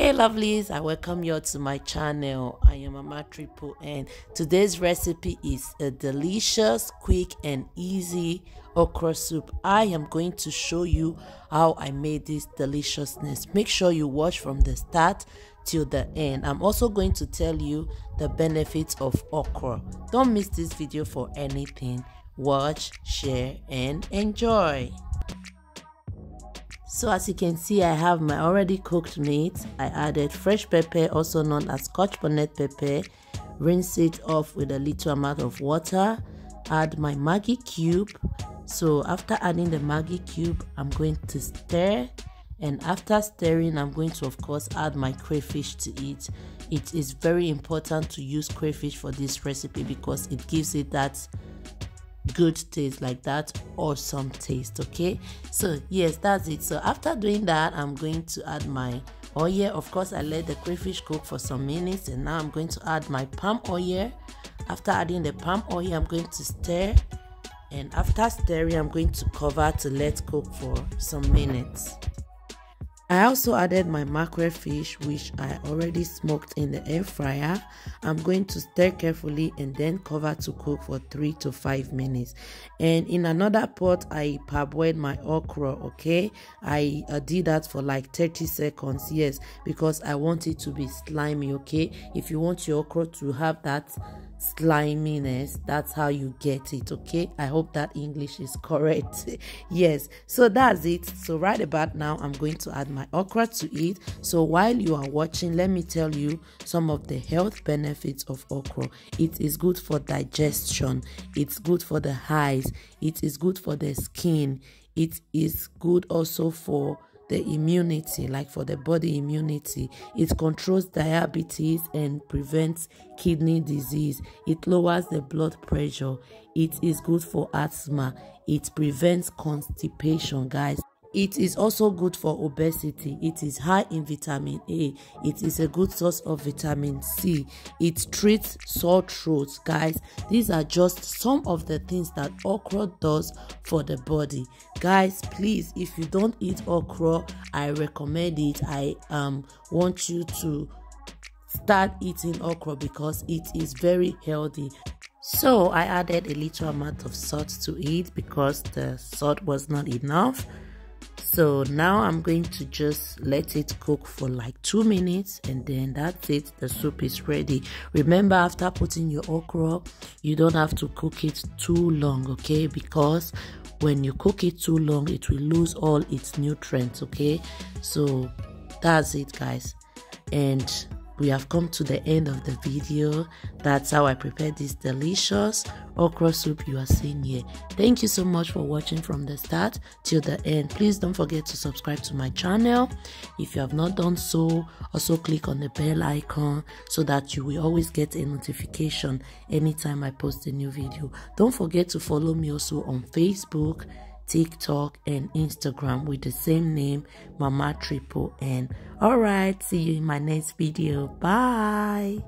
Hey lovelies, I welcome you all to my channel. I am Mama Triple N. Today's recipe is a delicious, quick and easy okra soup. I am going to show you how I made this deliciousness. Make sure you watch from the start till the end. I'm also going to tell you the benefits of okra. Don't miss this video for anything. Watch, share and enjoy. So as you can see, I have my already cooked meat. I added fresh pepper, also known as scotch bonnet pepper. Rinse it off with a little amount of water. Add my Maggi cube. So after adding the Maggi cube, I'm going to stir. And after stirring, I'm going to, of course, add my crayfish to it. It is very important to use crayfish for this recipe because it gives it that good taste like that awesome taste okay? So yes that's it. So after doing that i'm going to add my oil. Of course i let the crayfish cook for some minutes and now i'm going to add my palm oil. After adding the palm oil i'm going to stir and after stirring i'm going to cover to let cook for some minutes I also added my mackerel fish which I already smoked in the air fryer. I'm going to stir carefully and then cover to cook for 3 to 5 minutes. And in another pot I parboiled my okra, okay? I uh, did that for like 30 seconds, yes, because I want it to be slimy, okay? If you want your okra to have that sliminess that's how you get it okay i hope that english is correct yes so that's it so right about now i'm going to add my okra to eat. so while you are watching let me tell you some of the health benefits of okra it is good for digestion it's good for the eyes it is good for the skin it is good also for the immunity, like for the body immunity. It controls diabetes and prevents kidney disease. It lowers the blood pressure. It is good for asthma. It prevents constipation, guys. It is also good for obesity. It is high in vitamin A. It is a good source of vitamin C. It treats sore throats. Guys, these are just some of the things that okra does for the body. Guys, please, if you don't eat okra, I recommend it. I um want you to start eating okra because it is very healthy. So I added a little amount of salt to it because the salt was not enough so now i'm going to just let it cook for like two minutes and then that's it. The soup is ready. Remember after putting your okra you don't have to cook it too long okay? Because when you cook it too long it will lose all its nutrients okay? So that's it guys. And we have come to the end of the video. That's how i prepared this delicious okra soup you are seeing here. Thank you so much for watching from the start till the end. Please don't forget to subscribe to my channel. If you have not done so also click on the bell icon so that you will always get a notification anytime i post a new video. Don't forget to follow me also on facebook TikTok, and Instagram with the same name, Mama Triple N. Alright, see you in my next video. Bye.